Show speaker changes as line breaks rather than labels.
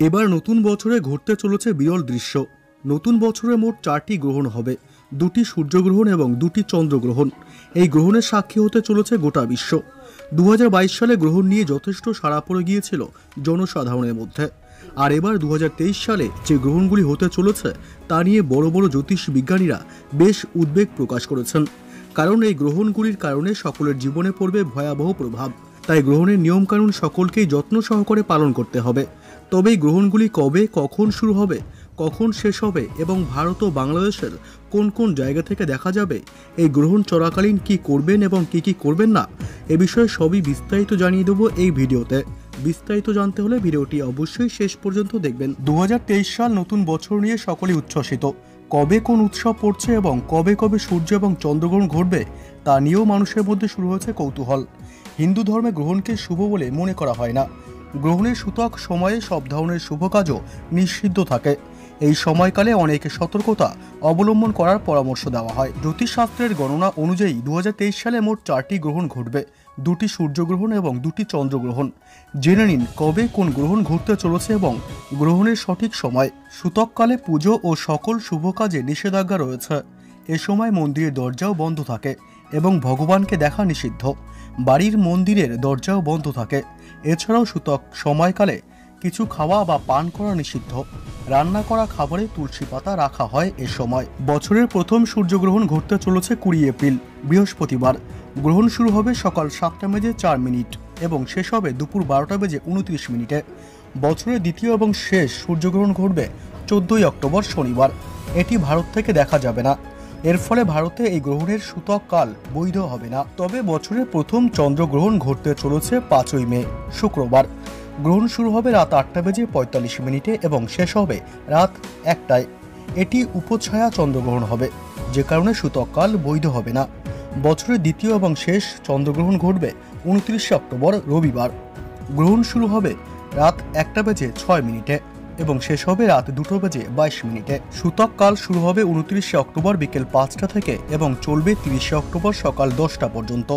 এবার নতুন বছরে ঘটতে চলেছে বিরল দৃশ্য। নতুন বছরে মোট চারটি গ্রহণ হবে, দুটি সূর্যগ্রহণ এবং দুটি চন্দ্রগ্রহণ। এই গ্রহণের সাক্ষী হতে চলেছে গোটা বিশ্ব। দু হাজার বাইশ সালে গ্রহণ নিয়ে যথেষ্ট সাড়া পড়ে গিয়েছিল জনসাধারণের মধ্যে। আর এবার দু হাজার তেইশ সালে যে গ্রহণগুলি হতে চলেছে, তা নিয়ে বড় বড় জ্যোতিষ বিজ্ঞানীরা বেশ উদ্বেগ প্রকাশ করেছেন। কারণ এই গ্রহণগুলির কারণে সকলের জীবনে পড়বে ভয়াবহ প্রভাব। তাই গ্রহণের নিয়মকানুন সকলকেই যত্ন সহকারে পালন করতে হবে। তবে গ্রহণগুলি কবে, কখন শুরু হবে, কখন শেষ হবে এবং ভারত ও বাংলাদেশের কোন কোন জায়গা থেকে দেখা যাবে, এই গ্রহণ চলাকালীন কি করবেন এবং কি কি করবেন না, এ বিষয়ে সবই বিস্তারিত জানিয়ে দেবো এই ভিডিওতে। বিস্তারিত জানতে হলে ভিডিওটি অবশ্যই শেষ পর্যন্ত দেখবেন। দু হাজার তেইশ সাল নতুন বছর নিয়ে সকলে উচ্ছ্বসিত। কবে কোন উৎসব পড়ছে এবং কবে কবে সূর্য এবং চন্দ্রগ্রহণ ঘটবে, তা নিয়েও মানুষের মধ্যে শুরু হয়েছে কৌতূহল। হিন্দু ধর্মে গ্রহণকে শুভ বলে মনে করা হয় না। গ্রহণের সূতক সময়ে সব ধরনের শুভ কাজও নিষিদ্ধ থাকে। এই সময়কালে অনেক সতর্কতা অবলম্বন করার পরামর্শ দেওয়া হয়। জ্যোতিষশাস্ত্রের গণনা অনুযায়ী দু হাজার তেইশ সালে মোট চারটি গ্রহণ ঘটবে, দুটি সূর্যগ্রহণ এবং দুটি চন্দ্রগ্রহণ। জেনে নিন কবে কোন গ্রহণ ঘটতে চলেছে এবং গ্রহণের সঠিক সময়। সূতককালে পুজো ও সকল শুভ কাজে নিষেধাজ্ঞা রয়েছে। এ সময় মন্দিরের দরজাও বন্ধ থাকে। এবং ভগবানকে দেখা নিষিদ্ধ। বাড়ির মন্দিরের দরজাও বন্ধ থাকে। এছাড়াও সূতক সময়কালে কিছু খাওয়া বা পান করা নিষিদ্ধ। রান্না করা খাবারে তুলসী পাতা রাখা হয় এ সময়। বছরের প্রথম সূর্যগ্রহণ ঘটতে চলেছে কুড়ি এপ্রিল, বৃহস্পতিবার। গ্রহণ শুরু হবে সকাল সাতটা বেজে চার মিনিট এবং শেষ হবে দুপুর বারোটা বেজে উনত্রিশ মিনিটে। বছরের দ্বিতীয় এবং শেষ সূর্যগ্রহণ ঘটবে চোদ্দই অক্টোবর শনিবার। এটি ভারত থেকে দেখা যাবে না। এর ফলে ভারতে এই গ্রহণের সূতক কাল বৈধ হবে না। তবে বছরের প্রথম চন্দ্রগ্রহণ ঘটতে চলেছে পাঁচই মে, শুক্রবার। গ্রহণ শুরু হবে রাত আটটা বেজে পঁয়তাল্লিশ মিনিটে এবং শেষ হবে রাত একটায়। এটি উপছায়া চন্দ্রগ্রহণ হবে, যে কারণে সূতক কাল বৈধ হবে না। বছরের দ্বিতীয় এবং শেষ চন্দ্রগ্রহণ ঘটবে উনত্রিশে অক্টোবর, রবিবার। গ্রহণ শুরু হবে রাত একটা বেজে ছয় মিনিটে। এবং শেষ হবে রাত দুটো বাজে বাইশ মিনিটে। সূতক কাল শুরু হবে উনত্রিশে অক্টোবর বিকেল পাঁচটা থেকে এবং চলবে তিরিশে অক্টোবর সকাল দশটা পর্যন্ত।